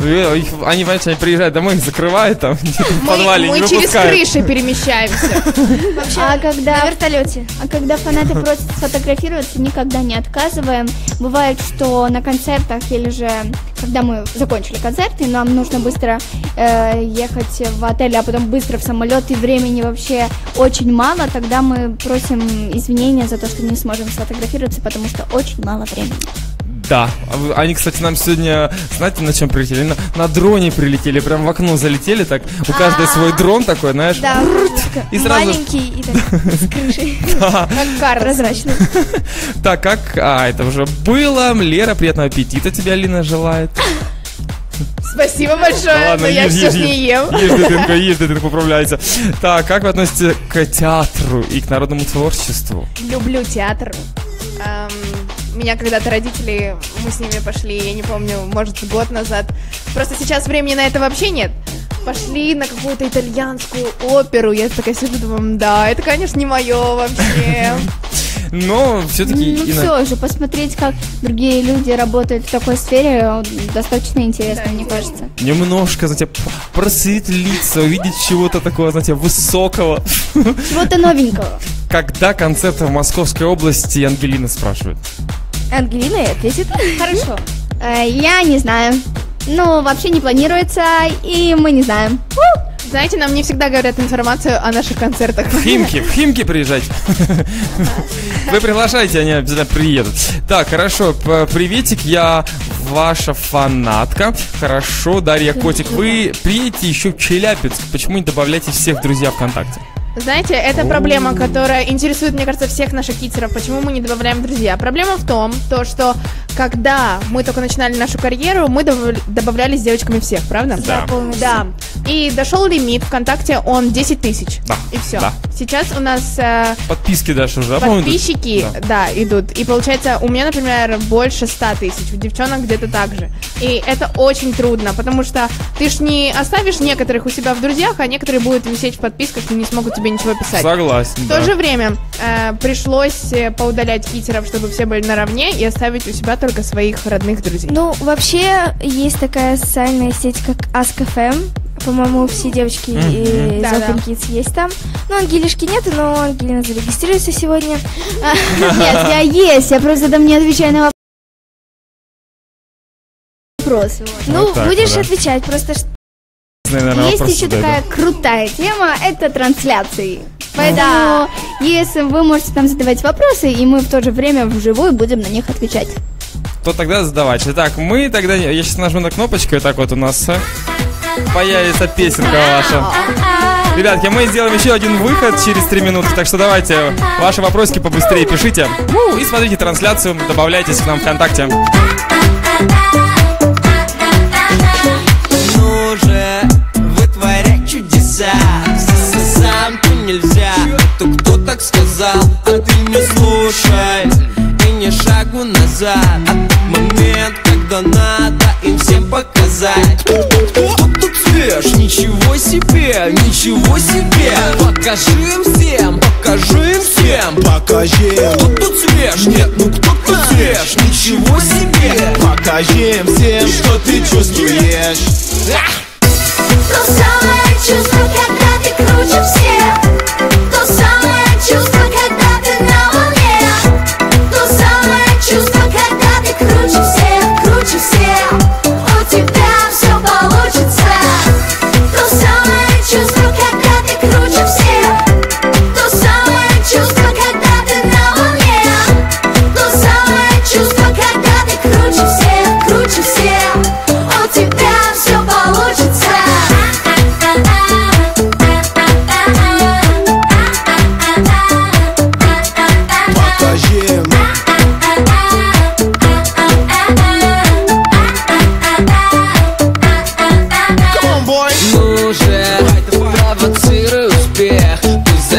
Э, Они, понимаете, они приезжают домой, их закрывают там в Мы, подвале, мы не через крыши перемещаемся. А когда, На вертолете. а когда фанаты просят сфотографироваться, никогда не отказываем. Бывает, что на концертах или же когда мы закончили концерт, и нам нужно быстро э, ехать в отель, а потом быстро в самолет, и времени вообще очень мало, тогда мы просим извинения за то, что не сможем сфотографироваться, потому что очень мало времени. Да. А Они, кстати, нам сегодня, знаете, на чем прилетели? На, на дроне прилетели, прям в окно залетели, так, у каждой свой дрон такой, знаешь. Да, И сразу- маленький и так с крыши. Да. Как Карлсон. Прозрачный. Так, как, а, это уже было. Лера, приятного аппетита тебе Алина желает. Спасибо большое, но я ешь, сейчас ешь, не ем. Ешь, дитинка, ешь, дитинка, поправляйся. Так, как вы относитесь к театру и к народному творчеству? Люблю театр. Эм, Меня когда-то родители, мы с ними пошли, я не помню, может, год назад. Просто сейчас времени на это вообще нет. Пошли на какую-то итальянскую оперу. Я такая сижу, думаю, да, это, конечно, не мое вообще. Но все-таки... Ну все же, посмотреть, как другие люди работают в такой сфере, достаточно интересно, Да, мне кажется. Немножко, знаете, просветлиться, увидеть чего-то такого, знаете, высокого. Чего-то новенького. Когда концерт в Московской области, Ангелина спрашивает. Ангелина и ответит. Хорошо. Э, Я не знаю. Ну, вообще не планируется, и мы не знаем. Знаете, нам не всегда говорят информацию о наших концертах. В Химки, в Химки приезжайте. Вы приглашайте, они обязательно приедут. Так, хорошо, приветик, я ваша фанатка. Хорошо, Дарья Котик, вы приедете еще в Челябинск. Почему не добавляете всех в друзья ВКонтакте? Знаете, это проблема, которая интересует, мне кажется, всех наших китеров. Почему мы не добавляем друзья? Проблема в том, то, что когда мы только начинали нашу карьеру, мы добав- добавляли с девочками всех, правда? Да. Да. И дошел лимит ВКонтакте, он 10 тысяч. Да, И все. да. Сейчас у нас э, Подписки даже уже, подписчики, Да. да. идут. И получается, у меня, например, больше 100 тысяч, у девчонок где-то так же. И это очень трудно, потому что ты ж не оставишь некоторых у себя в друзьях, а некоторые будут висеть в подписках и не смогут тебе ничего писать. Согласен, В да. то же время э, пришлось э, поудалять китеров, чтобы все были наравне, и оставить у себя только своих родных друзей. Ну, вообще, есть такая социальная сеть, как Ask.fm. По-моему, все девочки из Да, Open да. Kids есть там. Ну, Ангелишки нет, но Ангелина зарегистрируется сегодня. Нет, я есть, я просто там не отвечаю на вопросы. вот. Ну, будешь отвечать, просто Есть вопрос еще такая крутая тема, это трансляции. Поэтому, если вы можете там задавать вопросы, и мы в то же время вживую будем на них отвечать. то тогда задавать. Итак, мы тогда... Я сейчас нажму на кнопочку, и так вот у нас э, появится песенка ваша. Ребятки, мы сделаем еще один выход через 3 минуты, так что давайте ваши вопросики побыстрее пишите. Ну, и смотрите трансляцию, добавляйтесь к нам ВКонтакте. Ну А назад Момент, когда надо им всем показать Кто свеж? Ничего себе, ничего себе Покажи им всем, покажи им всем Покажи, Кто тут свеж? Нет, ну кто тут свеж? Ничего себе покажи всем, что ты чувствуешь То самое чувство, когда ты круче всех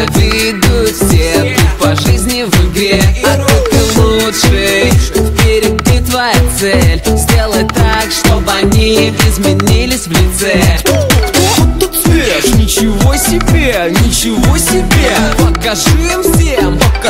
завидуют все Ты по жизни в игре. А ты, ты лучший Впереди твоя цель? Сделай так, чтобы они изменились в лице? Ничего себе, ничего себе. Покажи им всем, покажи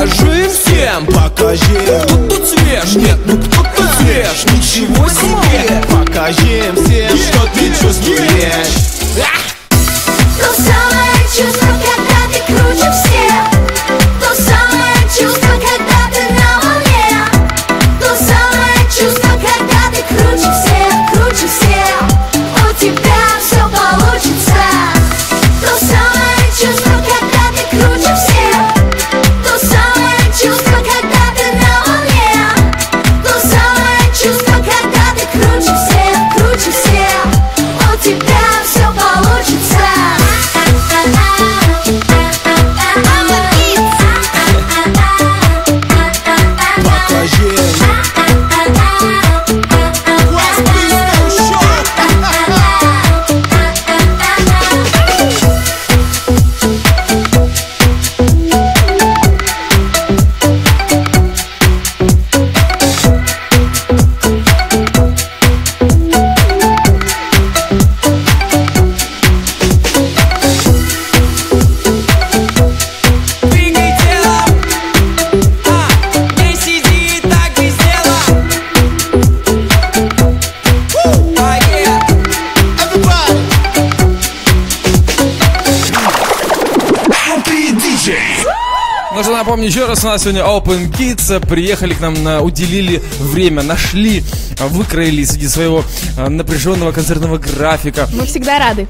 Нужно напомнить еще раз, у нас сегодня Open Kids приехали к нам, на, уделили время, нашли, выкроили среди своего а, напряженного концертного графика. Мы всегда рады.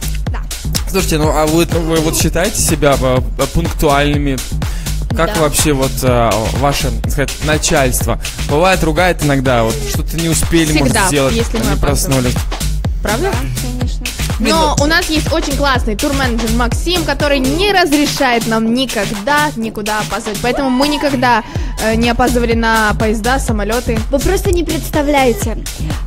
Слушайте, ну а вы, вы вот считаете себя а, а, пунктуальными? Как Да. вообще вот а, ваше, так сказать, начальство? Бывает, ругает иногда, вот что-то не успели, может, Всегда, сделать, если мы не проснулись. Правда? Конечно. Но у нас есть очень классный турменеджер Максим, который не разрешает нам никогда никуда опаздывать. Поэтому мы никогда э, не опаздывали на поезда, самолеты. Вы просто не представляете.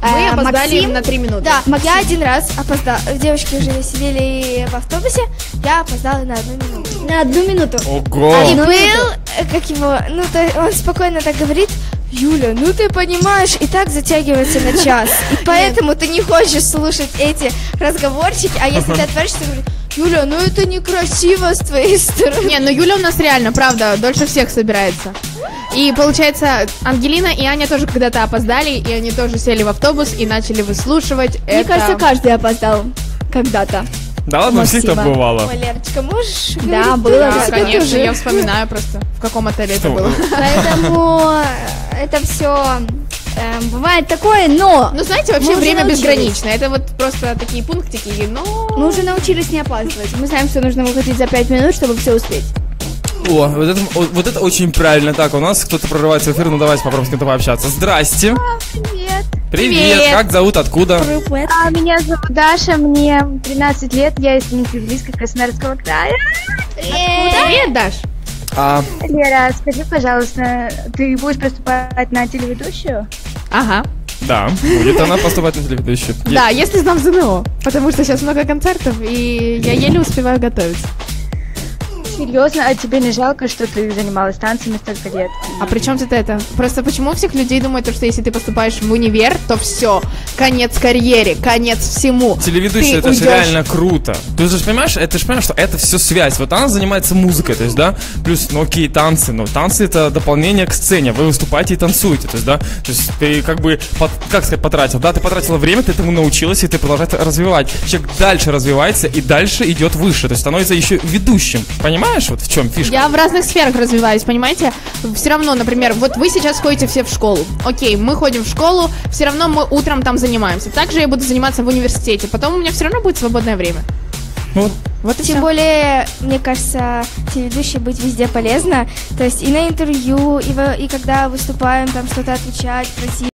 Мы Э, опоздали Максим- на три минуты. Да, я один раз опоздала. Девочки уже сидели в автобусе, я опоздала на одну минуту. На одну минуту. Ого! И был, э, как его, ну, то, он спокойно так говорит, Юля, ну ты понимаешь, и так затягивается на час. И поэтому ты не хочешь слушать эти разговорчики, а если ты отворишься, ты говоришь, Юля, ну это некрасиво с твоей стороны. Не, ну Юля у нас реально, правда, дольше всех собирается. И получается, Ангелина и Аня тоже когда-то опоздали, и они тоже сели в автобус и начали выслушивать Мне это. кажется, каждый опоздал когда-то. Да ладно, у всех бывало. Валерочка, можешь Да, было? Да, конечно, я вспоминаю просто, в каком отеле это было. Поэтому э, это все бывает такое, но Ну, знаете, вообще время научились. безгранично. Это вот просто такие пунктики, но... мы уже научились не опаздывать. Мы знаем, что нужно выходить за пять минут, чтобы все успеть. О, вот это, вот это очень правильно. Так, у нас кто-то прорывается в эфир, ну давайте попробуем с кем-то пообщаться. Здрасте. Привет. Привет. Как зовут, откуда? Привет. А, Меня зовут Даша, мне 13 лет, я из Дмитриевска, Красноярского края. Привет, Даш. А, Лера, скажи, пожалуйста, ты будешь поступать на телеведущую? Ага. да, будет она поступать на телеведущую. Да, если сдам ЗНО, потому что сейчас много концертов, и я еле успеваю готовиться. Серьезно, а тебе не жалко, что ты занималась танцами столько лет? А при чем тут это? Просто почему всех людей думают, что если ты поступаешь в универ, то все, конец карьере, конец всему. Телеведущая, Ты это же уйдёшь- реально круто. Ты же понимаешь, это же понимаешь, что это все связь. Вот она занимается музыкой, то есть, да, плюс, ну окей, танцы, но танцы это дополнение к сцене. Вы выступаете и танцуете, то есть, да, то есть ты как бы, пот- как сказать, потратил, да, ты потратила время, ты этому научилась, и ты продолжаешь развивать. Человек дальше развивается и дальше идет выше, то есть становится еще ведущим. Понимаешь, вот в чем фишка? Я в разных сферах развиваюсь, понимаете? Все равно, например, вот вы сейчас ходите все в школу. Окей, мы ходим в школу, все равно мы утром там занимаемся. Также я буду заниматься в университете. Потом у меня все равно будет свободное время. Вот. Вот и Тем всё. более, мне кажется, телеведущей быть везде полезно. То есть и на интервью, и, во- и когда выступаем, там что-то отвечать, просить.